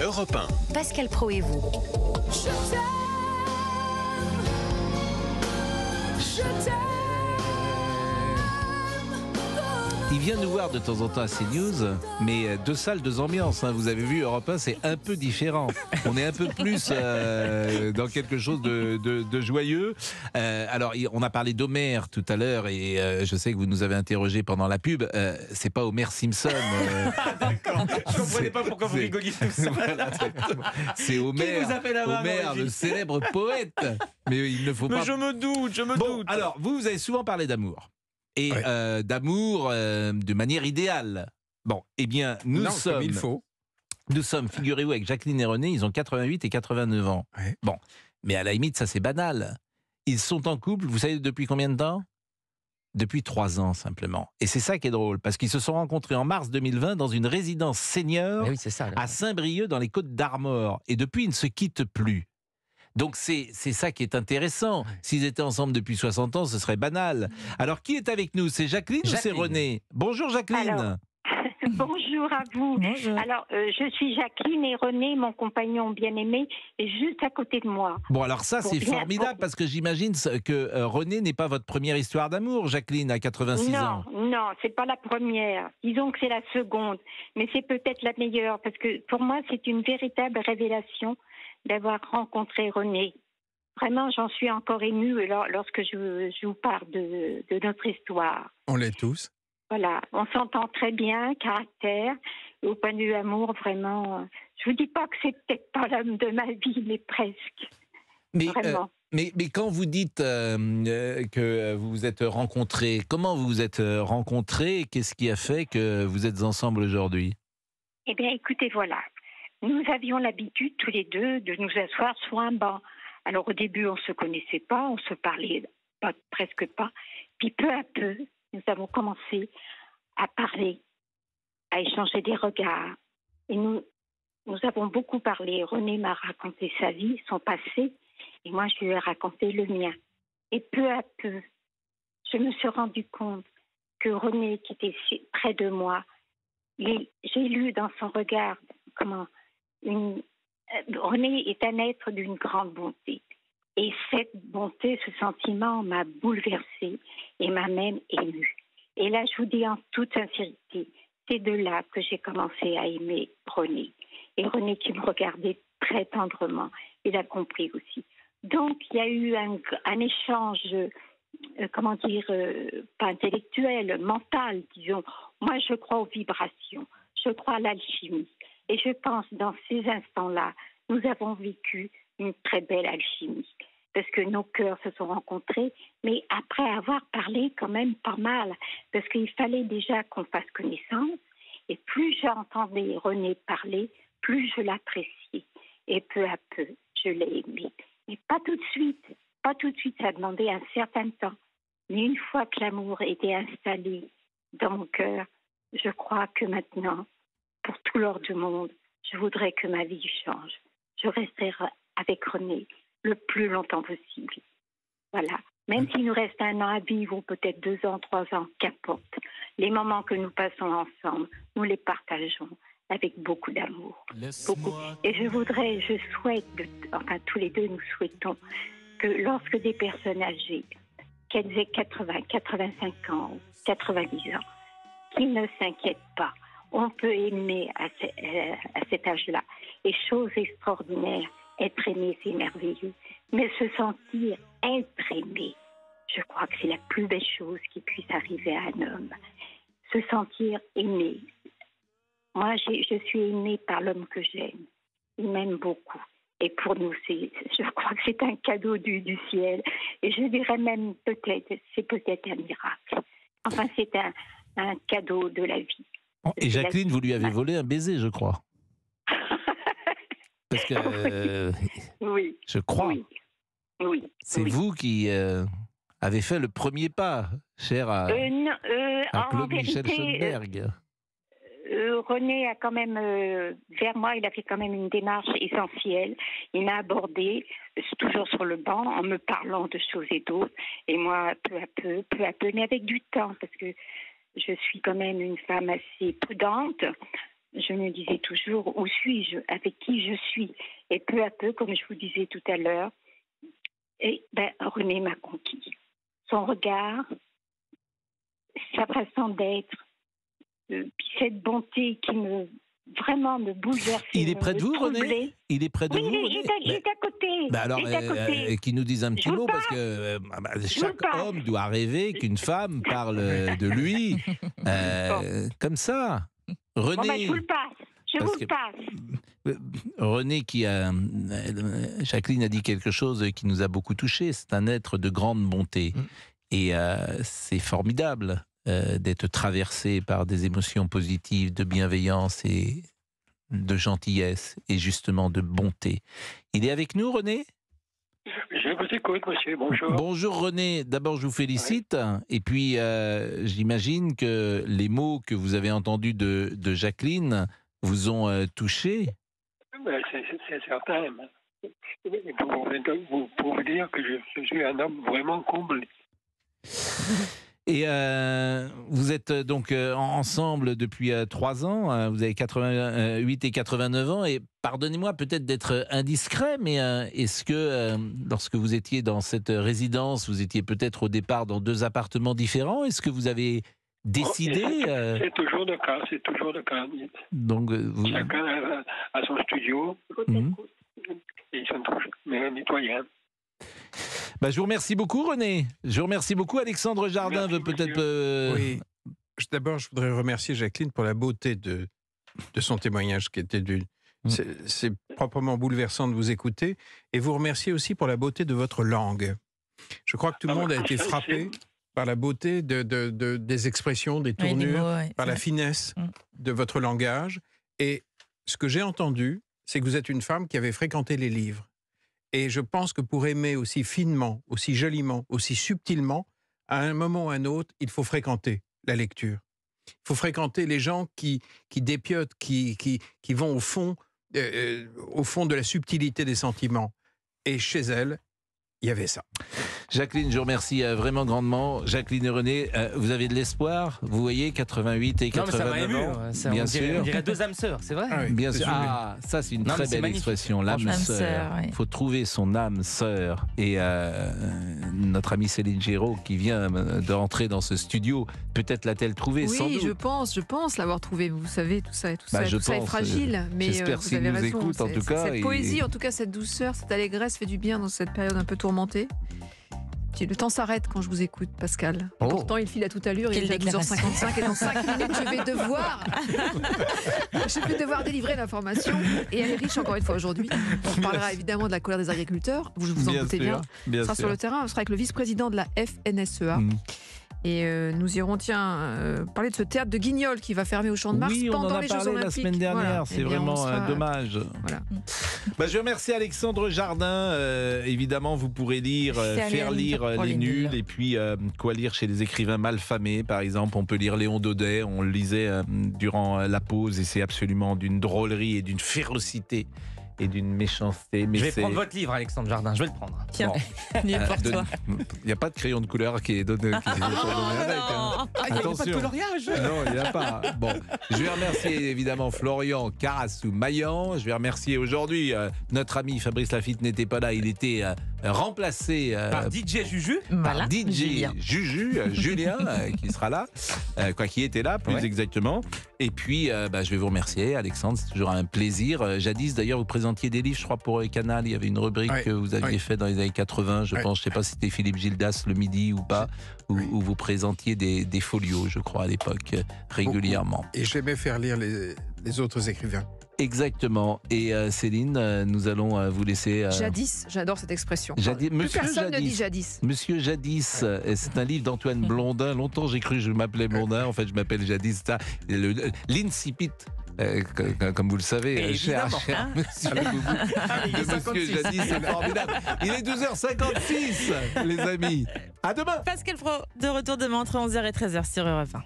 Europe 1. Pascal Pro et vous. Il vient nous voir de temps en temps à CNews, mais euh, deux salles, deux ambiances. hein. Vous avez vu, Europe 1, c'est un peu différent. On est un peu plus euh, dans quelque chose de, de- de joyeux. Euh, alors, on a parlé d'Homer tout à l'heure, et euh, je sais que vous nous avez interrogé pendant la pub. C'est pas Homer Simpson. euh, D'accord. Je comprenais pas pourquoi vous rigoliez tout ça. voilà, c'est- Homer. le célèbre poète. Mais il ne faut Mais pas je me doute, je me Bon, doute. alors, vous, vous avez souvent parlé d'amour. Et Ouais. euh, d'amour euh, de manière idéale. Bon, eh bien, nous non, sommes. comme il faut. Nous sommes, figurez-vous, avec Jacqueline et René, ils ont 88 et 89 ans. Ouais. Bon, mais à la limite, ça c'est banal. Ils sont en couple, vous savez depuis combien de temps? Depuis trois ans simplement. Et c'est ça qui est drôle, parce qu'ils se sont rencontrés en mars 2020 dans une résidence senior oui, ça. à Saint-Brieuc dans les Côtes d'Armor. Et depuis, ils ne se quittent plus. Donc c'est c'est ça qui est intéressant. S'ils étaient ensemble depuis 60 ans, ce serait banal. Alors qui est avec nous? C'est Jacqueline, ou c'est. René? Bonjour Jacqueline. Alors, Bonjour à vous. Alors, euh, je suis Jacqueline et René, mon compagnon bien-aimé, est juste à côté de moi. Bon alors ça c'est formidable parce que j'imagine que euh, René n'est pas votre première histoire d'amour, Jacqueline à 86 non, ans. non, c'est pas la première. Disons que c'est la seconde, mais c'est peut-être la meilleure parce que pour moi, c'est une véritable révélation d'avoir rencontré René. Vraiment, j'en suis encore émue lor- lorsque je, je vous parle de, de notre histoire. On l'est tous. Voilà, on s'entend très bien, caractère, et au point de vue amour, vraiment. euh, Je vous dis pas que c'est peut-être pas l'homme de ma vie, mais presque. Mais, euh, Vraiment. mais, mais quand vous dites euh, euh, que vous vous êtes rencontrés, comment vous vous êtes rencontrés et Qu'est-ce qui a fait que vous êtes ensemble aujourd'hui? Eh bien, écoutez, voilà. Nous avions l'habitude, tous les deux, de nous asseoir sur un banc. Alors, au début, on ne se connaissait pas, on se parlait presque pas. Puis, peu à peu, nous avons commencé à parler, à échanger des regards. Et nous, nous avons beaucoup parlé. René m'a raconté sa vie, son passé, et moi, je lui ai raconté le mien. Et peu à peu, je me suis rendu compte que René, qui était près de moi, j'ai lu dans son regard comment une, euh, René est un être d'une grande bonté. Et cette bonté, ce sentiment m'a bouleversée et m'a même émue. Et là, je vous dis en toute sincérité, c'est de là que j'ai commencé à aimer René. Et René qui me regardait très tendrement, il a compris aussi. Donc, il y a eu un, échange, euh, comment dire, euh, pas intellectuel, mental, disons. Moi, je crois aux vibrations, je crois à l'alchimie. Et je pense, dans ces instants-là, nous avons vécu une très belle alchimie. Parce que nos cœurs se sont rencontrés, mais après avoir parlé quand même pas mal. Parce qu'il fallait déjà qu'on fasse connaissance. Et plus j'entendais René parler, plus je l'appréciais. Et peu à peu, je l'ai aimé. Mais pas tout de suite. Pas tout de suite, ça a demandé un certain temps. Mais une fois que l'amour était installé dans mon cœur, je crois que maintenant, pour tout l'or du monde, je voudrais que ma vie change. Je resterai avec René le plus longtemps possible. Voilà. Même s'il nous reste un an à vivre, ou peut-être deux ans, trois ans, qu'importe. Les moments que nous passons ensemble, nous les partageons avec beaucoup d'amour. Beaucoup. Et je voudrais, je souhaite, enfin tous les deux nous souhaitons, que lorsque des personnes âgées, qu'elles aient 80, 85 ans, 90 ans, qu'ils ne s'inquiètent pas. On peut aimer à, euh, cet âge-là. Et chose extraordinaire, être aimé, c'est merveilleux. Mais se sentir être aimé, je crois que c'est la plus belle chose qui puisse arriver à un homme. Se sentir aimé. Moi, je suis aimée par l'homme que j'aime. Il m'aime beaucoup. Et pour nous, je crois que c'est un cadeau du, ciel. Et je dirais même peut-être, c'est peut-être un miracle. Enfin, c'est un cadeau de la vie. Et Jacqueline, vous lui avez volé un baiser, je crois. Parce que euh, Oui, je crois, oui, oui. c'est oui. vous qui euh, avez fait le premier pas, cher à, Euh, non, euh, à en Claude Michel vérité, euh, Schoenberg. René a quand même, vers moi, il a fait quand même une démarche essentielle. Il m'a abordé, toujours sur le banc, en me parlant de choses et d'autres. Et moi, peu à peu, peu à peu, mais avec du temps, parce que je suis quand même une femme assez prudente. je me disais toujours où suis-je, avec qui je suis? Et peu à peu, comme je vous disais tout à l'heure, et ben, René m'a conquis. Son regard, sa façon d'être, euh, cette bonté qui me vraiment me bouleverse. Il est près de vous, René. Il est près de Oui, vous, il est René juste à, côté. Bah alors, euh, côté. euh, qu'il nous dise un petit Je mot, parce que euh, ah bah, chaque homme doit rêver qu'une femme parle euh, de lui euh, comme ça. Bon, ben, René, je vous le passe. Je vous le passe. René qui a, euh, Jacqueline a dit quelque chose qui nous a beaucoup touché. C'est un être de grande bonté. Mm. Et euh, c'est formidable euh, d'être traversé par des émotions positives, de bienveillance et de gentillesse et justement de bonté. Il est avec nous, René? Je vous écoute, monsieur. Bonjour. Bonjour René, d'abord je vous félicite et puis euh, j'imagine que les mots que vous avez entendus de, de Jacqueline vous ont euh, touché. Ben, c'est- certain. Pour, vous- pour vous dire que je, je suis un homme vraiment comblé. Et euh, vous êtes euh, donc euh, en- ensemble depuis trois ans, euh, vous avez 88 et 89 ans, et pardonnez-moi peut-être d'être indiscret, mais est-ce que lorsque vous étiez dans cette résidence, vous étiez peut-être au départ dans deux appartements différents? Est-ce que vous avez décidé euh, C'est toujours le cas, c'est toujours le cas. donc vous- Chacun a, a son studio Mhm. et ils sont tous mais nettoyés. Bah, je vous remercie beaucoup, René. Je vous remercie beaucoup. Alexandre Jardin Merci, veut peut-être. euh, Oui. D'abord, je voudrais remercier Jacqueline pour la beauté de, de son témoignage qui était d'une. Mm. C'est- proprement bouleversant de vous écouter et vous remercier aussi pour la beauté de votre langue. Je crois que tout le Ah, monde a ah, été ça, frappé par la beauté de, de- de- des expressions, des tournures, mots, ouais. par la finesse Mm. de votre langage. Et ce que j'ai entendu, c'est que vous êtes une femme qui avait fréquenté les livres. Et je pense que pour aimer aussi finement, aussi joliment, aussi subtilement, à un moment ou à un autre, il faut fréquenter la lecture. Il faut fréquenter les gens qui, qui dépiotent, qui, qui, qui vont au fond, euh, euh, au fond de la subtilité des sentiments. Et chez elle, il y avait ça. Jacqueline, je vous remercie euh, vraiment grandement. Jacqueline et René, euh, vous avez de l'espoir Vous voyez, 88 et Non, mais ça m'a 89 ému. ans. hein. Ça, Bien on, dirait, sûr. on dirait deux âmes sœurs, c'est vrai. Ah oui, Bien sûr. Ah, ça c'est une Non, très belle magnifique. expression, l'âme sœur. Il oui. faut trouver son âme sœur. Et euh, notre amie Céline Géraud, qui vient de rentrer dans ce studio, peut-être l'a-t-elle trouvé sans Oui, doute. je pense, je pense l'avoir trouvé. Vous savez, tout ça, tout Bah, ça, je tout ça est pense, fragile, mais j'espère euh, avez nous raison. écoute, en tout cas, cette poésie, en tout cas, cette douceur, cette allégresse fait du bien dans cette période un peu tourmentée. Le temps s'arrête quand je vous écoute, Pascal. Oh. Pourtant, il file à toute allure. Il est déjà 12h55 et dans 5 minutes, je vais devoir, je vais devoir délivrer l'information. Et elle est riche encore une fois aujourd'hui. On parlera évidemment de la colère des agriculteurs. Vous vous en Bien doutez sûr, bien. bien On sera sûr. sur le terrain. On sera avec le vice-président de la FNSEA. Mm. Et euh, nous irons, tiens, euh, parler de ce théâtre de Guignol qui va fermer au Champ de Mars Oui, on pendant en a les Jeux parlé Olympiques. la semaine dernière. Voilà. C'est Eh on vraiment sera- euh, dommage. Voilà. Bah, je remercie Alexandre Jardin. Euh, évidemment, vous pourrez lire, euh, Faire lire les les nuls nuls. et puis euh, quoi lire chez les écrivains malfamés. Par exemple, on peut lire Léon Daudet. On le lisait euh, durant la pause et c'est absolument d'une drôlerie et d'une férocité et d'une méchanceté. Mais Je vais prendre votre livre, Alexandre Jardin, je vais le prendre. Tiens, Bon, il est euh, pour de- toi. Il n'y a pas de crayon de couleur qui est donné. qui est donné avec, hein. Attention. Non, il n'y a pas. Bon, je vais remercier évidemment Florian Carassou-Maillan. Je vais remercier aujourd'hui euh, notre ami Fabrice Lafitte n'était pas là. Il était euh, remplacé euh, Par DJ Juju. Voilà, par DJ Julien. Juju, euh, Julien, euh, qui sera là, euh, quoi, qui était là plus Ouais. exactement. Et puis, euh, bah, je vais vous remercier, Alexandre, c'est toujours un plaisir. Jadis, d'ailleurs, vous présentiez des livres, je crois, pour Canal. Il y avait une rubrique Ouais, que vous aviez ouais. fait dans les années 80, je Ouais. pense. Je sais pas si c'était Philippe Gildas le midi ou pas, où, Oui. où vous présentiez des, des folios, je crois, à l'époque, régulièrement. Et j'aimais faire lire les, les autres écrivains. Exactement. Et euh, Céline, euh, nous allons euh, vous laisser. euh, Jadis, j'adore cette expression. Jadis- Plus Monsieur personne ne dit Jadis. Monsieur Jadis, euh, et c'est un livre d'Antoine Blondin. Longtemps, j'ai cru que je m'appelais Blondin. En fait, je m'appelle Jadis. L'Incipit, euh, co- co- comme vous le savez, euh, cher, cher Monsieur Boubou, Ah, il est de Monsieur 56. Jadis, c'est formidable. Il est 12h56, les amis. À demain. Pascal Pro, de retour demain entre 11h et 13h sur Europe 1.